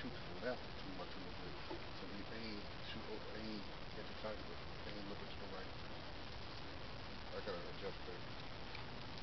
shoot to the left too much in the way. So they, they shoot over, they ain't at the target, they ain't looking to the right. I gotta adjust that.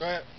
Go ahead.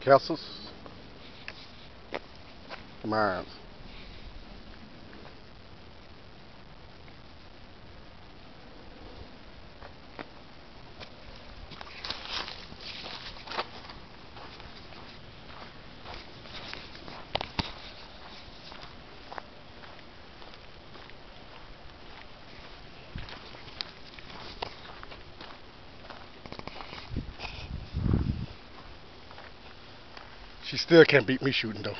Castles. Mines. She still can't beat me shooting though.